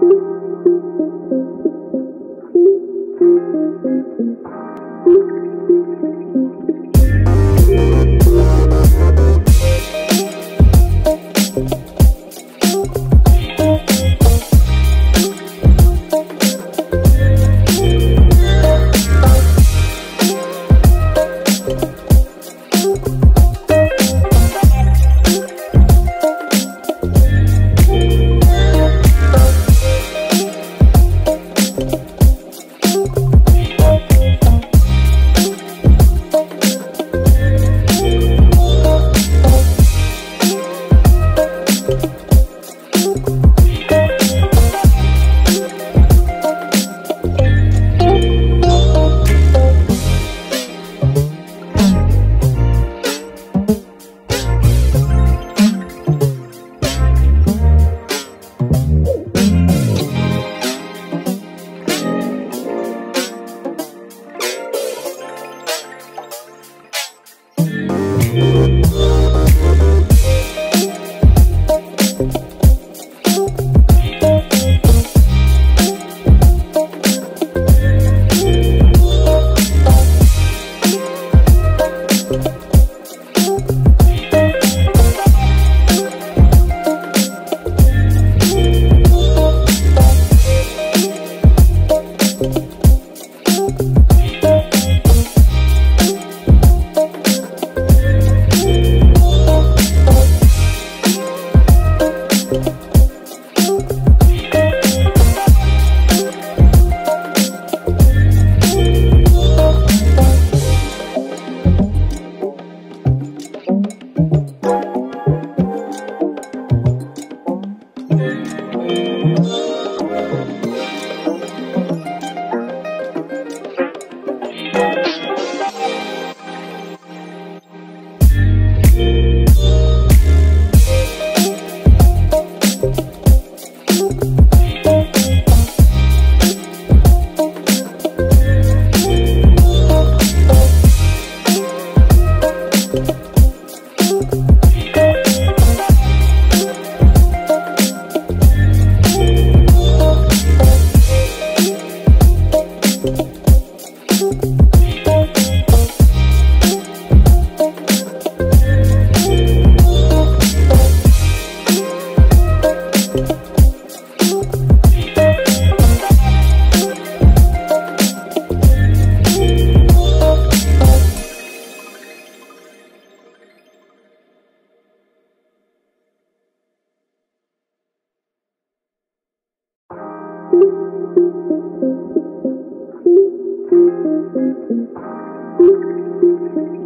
Música Thank you.